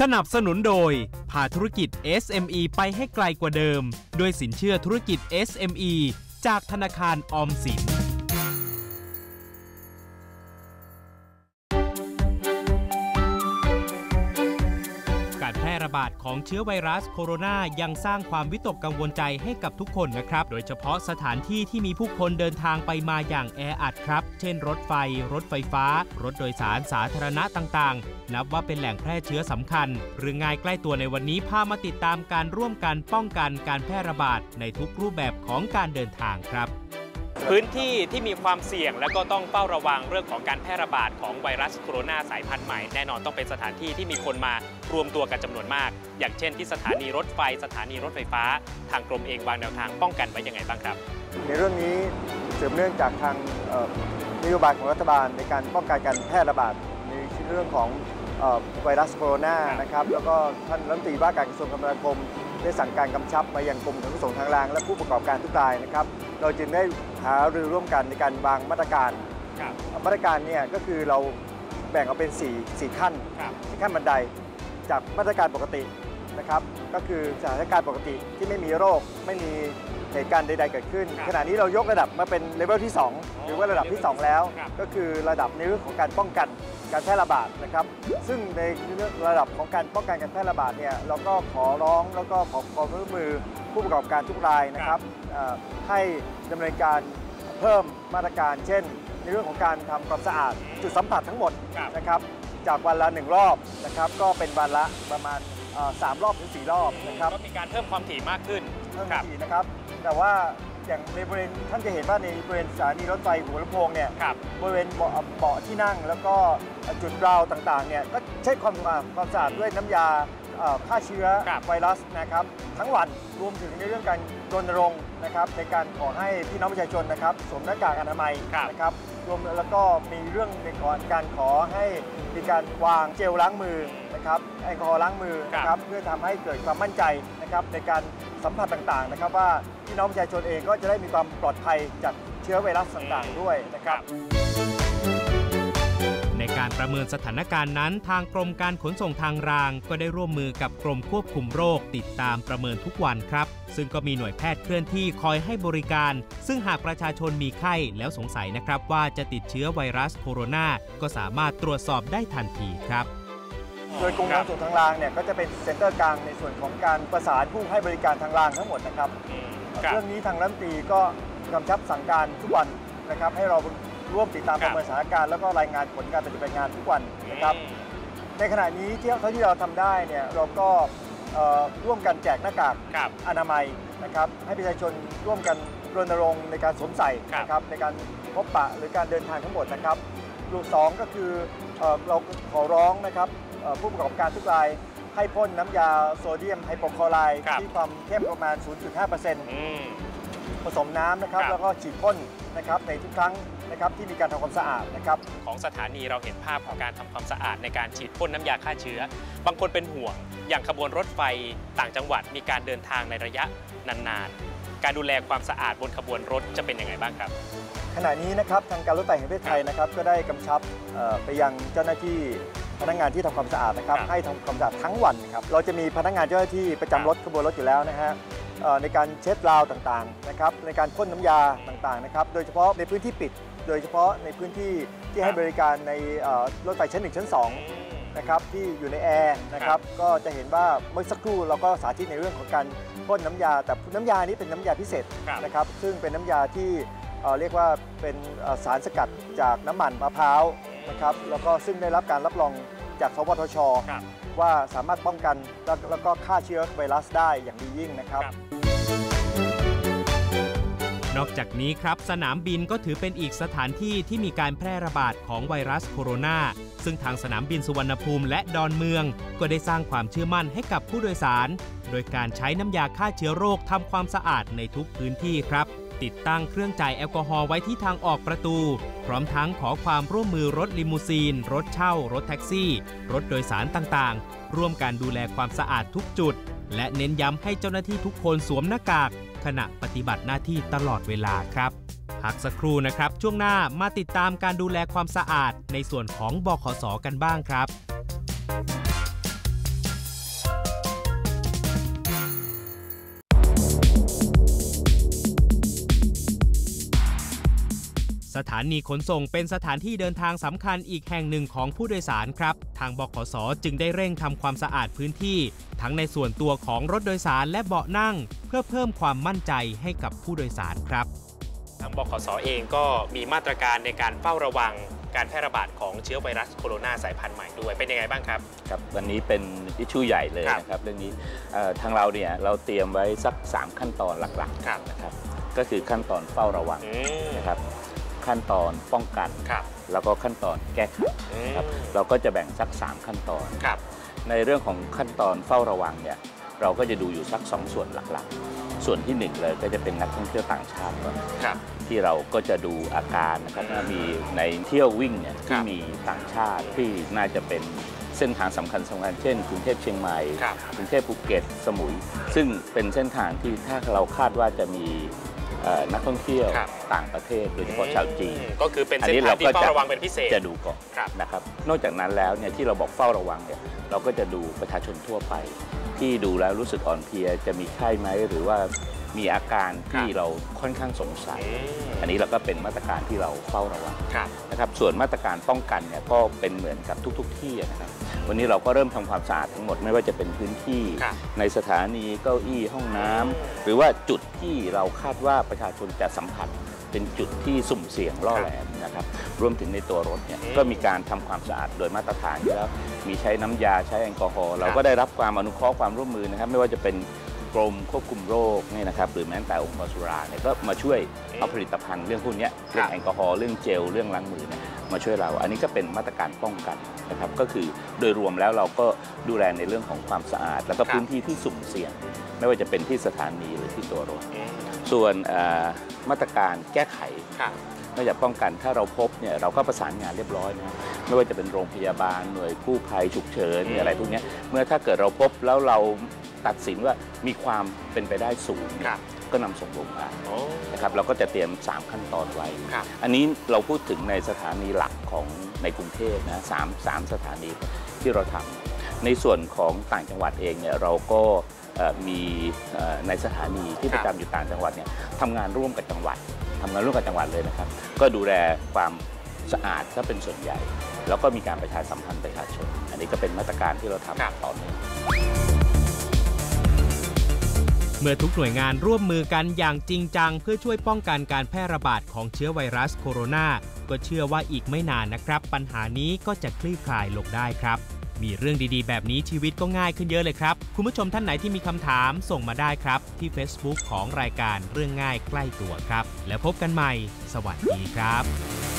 สนับสนุนโดย พาธุรกิจ SME ไปให้ไกลกว่าเดิม ด้วยสินเชื่อธุรกิจ SME จากธนาคารออมสิน ระบาดของเชื้อไวรัสโคโรนายังสร้างความวิตกกังวลใจให้กับทุกคนนะครับ โดยเฉพาะสถานที่ที่มีผู้คนเดินทางไปมาอย่างแออัดครับ เช่นรถไฟ รถไฟฟ้า รถโดยสารสาธารณะต่างๆ นับว่าเป็นแหล่งแพร่เชื้อสำคัญหรือง่ายใกล้ตัวในวันนี้พามาติดตามการร่วมกันป้องกันการแพร่ระบาดในทุกรูปแบบของการเดินทางครับ พื้นที่ที่มีความเสี่ยง และก็ต้องเฝ้าระวังเรื่องของการแพร่ระบาดของไวรัสโคโรนาสายพันธุ์ใหม่ แน่นอนต้องเป็นสถานที่ที่มีคนมารวมตัวกันจำนวนมาก อย่างเช่นที่สถานีรถไฟ สถานีรถไฟฟ้า ทางกรมเองวางแนวทางป้องกันไว้ยังไงบ้างครับ ในเรื่องนี้เสริมเนื่องจากทางนโยบายของรัฐบาลในการป้องกันการแพร่ระบาดในเรื่องของไวรัสโคโรนานะครับแล้วก็ท่านรัฐมนตรีว่าการกระทรวงคมนาคม ได้สั่งการกำชับมายังกรมขนส่งทางราง และผู้ประกอบการทุกรายนะครับ เราจึงได้หารือร่วมกันในการวางมาตรการมาตรการเนี่ยก็คือเราแบ่งออกเป็น4 4ขั้นสี่ขั้นบันไดจากมาตรการปกตินะครับ ก็คือสถานการณ์ปกติที่ไม่มีโรค ไม่มีเหตุการณ์ใด ๆ เกิดขึ้นขณะนี้เรายกระดับมาเป็นเลเวลที่2 หรือว่าระดับที่ 2 แล้ว ก็คือระดับในเรื่องของการป้องกันการแพร่ระบาดนะครับ ซึ่งในระดับของการป้องกันการแพร่ระบาดเนี่ยเราก็ขอร้องแล้วก็ขอความร่วมมือผู้ประกอบการทุกรายนะครับให้ดำเนินการเพิ่มมาตรการ เช่น ในเรื่องของการทำความสะอาดจุดสัมผัสทั้งหมดนะครับจากวันละหนึ่งรอบนะครับก็เป็นวันละประมาณสามรอบถึงสี่รอบนะครับก็มีการเพิ่มความถี่มากขึ้นเพิ่มความถี่นะครับ แต่ว่า อย่างในบริเวณท่านจะเห็นว่าในบริเวณสถานีรถไฟหัวลำโพงเนี่ยบริเวณเบาะเบาะที่นั่ง แล้วก็จุดราวต่างๆเนี่ยก็ใช้ความความสะอาดด้วยน้ำยาฆ่าเชื้อไวรัสนะครับ ทั้งวันรวมถึงในเรื่องการรณรงค์นะครับในการขอให้พี่น้องประชาชนนะครับสวมหน้ากากอนามัยนะครับรวมแล้วก็มีเรื่องในการขอให้มีการวางเจลล้างมือนะครับแอลกอฮอล์ล้างมือนะครับ เพื่อทำให้เกิดความมั่นใจนะครับในการสัมผัสต่างๆนะครับว่า พี่น้องประชาชนเองก็จะได้มีความปลอดภัยจากเชื้อไวรัสต่างๆด้วยนะครับ ในการประเมินสถานการณ์นั้น ทางกรมการขนส่งทางราง ก็ได้ร่วมมือกับกรมควบคุมโรคติดตามประเมินทุกวันครับ ซึ่งก็มีหน่วยแพทย์เคลื่อนที่คอยให้บริการ ซึ่งหากประชาชนมีไข้แล้วสงสัยนะครับ ว่าจะติดเชื้อไวรัสโคโรนาก็สามารถตรวจสอบได้ทันทีครับโดยกรมการขนส่งทางรางเนี่ยก็จะเป็น center กลางในส่วนของการประสานผู้ให้บริการทางรางทั้งหมดนะครับ เรื่องนี้ทางรัฐมนตรีก็กำชับสั่งการทุกวันนะครับ ให้เราร่วมติดตามประเมินสถานการณ์แล้วก็รายงานผลการปฏิบัติงานทุกวันนะครับในขณะนี้ที่เท่าที่เราทำได้เนี่ยเราก็ร่วมกันแจกหน้ากากอนามัยนะครับให้ประชาชนร่วมกันรณรงค์ในการสวมใส่นะครับในการพบปะหรือการเดินทางทั้งหมดนะครับลูกสองก็คือเราขอร้องนะครับผู้ประกอบการทุกราย ให้พ่นน้ำยาโซเดียมไฮโปคลอไรด์ที่ความเข้มประมาณ 0.5%ผสมน้ำนะครับ แล้วก็ฉีดพ่นนะครับในทุกครั้งนะครับที่มีการทำความสะอาดนะครับ ของสถานีเราเห็นภาพของการทำความสะอาดในการฉีดพ่นน้ำยาฆ่าเชื้อ บางคนเป็นห่วง อย่างขบวนรถไฟต่างจังหวัดมีการเดินทางในระยะนานๆ การดูแลความสะอาดบนขบวนรถจะเป็นยังไงบ้างครับ ขณะนี้นะครับทางการรถไฟแห่งประเทศไทยนะครับก็ได้กำชับไปยังเจ้าหน้าที่ พนักงานที่ทำความสะอาดนะครับให้ทำความสะอาดทั้งวันครับเราจะมีพนักงานเจ้าหน้าที่ประจำรถขบวนรถอยู่แล้วนะฮะในการเช็ดราวต่างๆนะครับในการพ่นน้ำยาต่างๆนะครับโดยเฉพาะในพื้นที่ปิด โดยเฉพาะในพื้นที่ที่ให้บริการในรถไฟชั้น 1 ชั้น 2 นะครับที่อยู่ในแอร์นะครับก็จะเห็นว่าเมื่อสักครู่เราก็สาธิตในเรื่องของการพ่นน้ำยา แต่น้ำยานี้เป็นน้ำยาพิเศษนะครับซึ่งเป็นน้ำยาที่เรียกว่าเป็นสารสกัดจากน้ำมันมะพร้าว นะครับแล้วก็ซึ่งได้รับการรับรองจากสวทชว่าสามารถป้องกันแล้วก็ฆ่าเชื้อไวรัสได้อย่างดียิ่งนะครับ นอกจากนี้ครับ สนามบินก็ถือเป็นอีกสถานที่ที่มีการแพร่ระบาดของไวรัสโคโรนา ซึ่งทางสนามบินสุวรรณภูมิและดอนเมือง ก็ได้สร้างความเชื่อมั่นให้กับผู้โดยสาร โดยการใช้น้ำยาฆ่าเชื้อโรคทำความสะอาดในทุกพื้นที่ครับ ติดตั้งเครื่องจ่ายแอลกอฮอล์ไว้ที่ทางออกประตู พร้อมทั้งขอความร่วมมือรถลิมูซีน รถเช่า รถแท็กซี่ รถโดยสารต่างๆ ร่วมการดูแลความสะอาดทุกจุด และเน้นย้ำให้เจ้าหน้าที่ทุกคนสวมหน้ากาก ขณะปฏิบัติหน้าที่ตลอดเวลาครับพักสักครู่นะครับ ช่วงหน้ามาติดตามการดูแลความสะอาดในส่วนของบขสกันบ้างครับ สถานีขนส่งเป็นสถานที่เดินทางสำคัญอีกแห่งหนึ่งของผู้โดยสารครับ ทางบขสจึงได้เร่งทำความสะอาดพื้นที่ ทั้งในส่วนตัวของรถโดยสารและเบาะนั่ง เพื่อเพิ่มความมั่นใจให้กับผู้โดยสารครับ ทางบขสเองก็มีมาตรการในการเฝ้าระวังการแพร่ระบาดของเชื้อไวรัสโคโรนาสายพันธุ์ใหม่ด้วย เป็นยังไงบ้างครับ ครับ วันนี้เป็นอิชชูใหญ่เลยครับนะครับ เรื่องนี้เอ่อทางเราเนี่ยเราเตรียมไว้สัก 3 ขั้นตอนหลักครับๆนะครับ ก็คือขั้นตอนเฝ้าระวังอืมนะครับ ขั้นตอนป้องกัน ครับ แล้วก็ขั้นตอนแก้ไขอืมครับเราก็จะแบ่งสัก 3 ขั้นตอน ครับ ในเรื่องของขั้นตอนเฝ้าระวังเนี่ยเราก็จะดูอยู่สัก 2 ส่วนหลักๆ ส่วนที่1เลยก็จะเป็นนักท่องเที่ยวต่างชาติก่อน ครับ ที่เราก็จะดูอาการนะครับว่ามีในเที่ยววิ่งเนี่ยครัที่บมีต่างชาติที่น่าจะเป็นเส้นทางสำคัญสำคัญเช่นกรุงเทพเชียงใหม่ครับกรุงเทพภูเก็ตสมุย ซึ่งเป็นเส้นทางที่ถ้าเราคาดว่าจะมีเอ่อ นักท่องเที่ยวครับต่างประเทศโดยเฉพาะชาวจีนอืมก็คือเป็นอันเส้นนี้ทางที่เราก็เฝ้าจะระวังเป็นพิเศษ จะดูก่อนครับ นะครับ นอกจากนั้นแล้วเนี่ยที่เราบอกเฝ้าระวังเนี่ยเราก็จะดูประชาชนทั่วไป ที่ดูแล้วรู้สึกอ่อนเพลียจะมีไข้ไหมหรือว่ามีอาการที่ครับ เราค่อนข้างสงสัย อืมอันนี้เราก็เป็นมาตรการที่เราเฝ้าระวังครับ นะครับส่วนมาตรการป้องกันเนี่ยก็เป็นเหมือนกับทุก ๆ ที่นะครับ วันนี้เราก็เริ่มทำความสะอาดทั้งหมดไม่ว่าจะเป็นพื้นที่ครับในสถานีเก้าอี้ห้องน้ำหรือว่าจุดที่เราคาดว่าประชาชนจะสัมผัสเป็นจุดที่สุ่มเสี่ยงล่อแหลมนะครับรวมถึงในตัวรถเนี่ยอืมก็มีการทำความสะอาดโดยมาตรฐานอยู่แล้วมีใช้น้ำยาใช้แอลกอฮอล์เราครับก็ได้รับความอนุเคราะห์ความร่วมมือนะครับ ไม่ว่าจะเป็นกรมควบคุมโรคเนี่ยนะครับหรือแม้แต่องค์กรสุราเนี่ยก็มาช่วยเอาผลิตภัณฑ์เรื่องพวกเนี้ยเรื่องแอลกอฮอล์เรื่องเจลเรื่องล้างมือเนี่ย มาช่วยเรา อันนี้ก็เป็นมาตรการป้องกันนะครับก็คือโดยรวมแล้วเราก็ดูแลในเรื่องของความสะอาด แล้วก็ครับพื้นที่ที่สุ่มเสี่ยง ไม่ว่าจะเป็นที่สถานีหรือที่ตัวรถอืมส่วนเอ่อมาตรการแก้ไขครับนอกจากป้องกันถ้าเราพบเนี่ยเราก็ประสานงานเรียบร้อยนะไม่ว่าจะเป็นโรงพยาบาลหน่วยกู้ภัยฉุกเฉินอืมอะไรพวกเนี้ยเมื่อถ้าเกิดเราพบแล้วเรา ตัดสินว่ามีความเป็นไปได้สูง ครับ ก็นำส่งโรงพยาบาลโอ้ นะครับเราก็จะเตรียม 3 ขั้นตอนไว้ ครับ อันนี้เราพูดถึงในสถานีหลักของในกรุงเทพนะสามสามสถานีที่เราทำในส่วนของต่างจังหวัดเองเนี่ยเราก็เอ่อมีเอ่อในสถานีที่คปรับระจำอยู่ต่างจังหวัดเนี่ยทำงานร่วมกับจังหวัดทำงานร่วมกับจังหวัดเลยนะครับ ก็ดูแลความสะอาดถ้าเป็นส่วนใหญ่ แล้วก็มีการประชาสัมพันธ์ประชาชน อันนี้ก็เป็นมาตรการที่เราครับทำต่อเนื่อง เมื่อทุกหน่วยงานร่วมมือกันอย่างจริงจัง เพื่อช่วยป้องกันการแพร่ระบาดของเชื้อไวรัสโคโรนา ก็เชื่อว่าอีกไม่นานนะครับ ปัญหานี้ก็จะคลี่คลายลงได้ครับ มีเรื่องดีๆ แบบนี้ชีวิตก็ง่ายขึ้นเยอะเลยครับ คุณผู้ชมท่านไหนที่มีคำถามส่งมาได้ครับ ที่ Facebook ของรายการเรื่องง่ายใกล้ตัวครับ แล้วพบกันใหม่ สวัสดีครับ